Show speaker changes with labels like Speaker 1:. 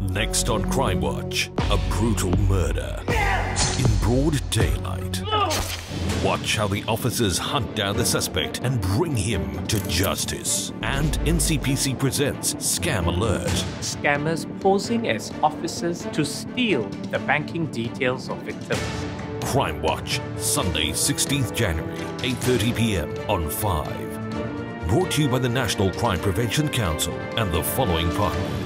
Speaker 1: Next on Crime Watch, a brutal murder in broad daylight. Watch how the officers hunt down the suspect and bring him to justice. And NCPC presents Scam Alert.
Speaker 2: Scammers posing as officers to steal the banking details of victims.
Speaker 1: Crime Watch, Sunday, 16th January, 8:30 p.m. on 5. Brought to you by the National Crime Prevention Council and the following partners.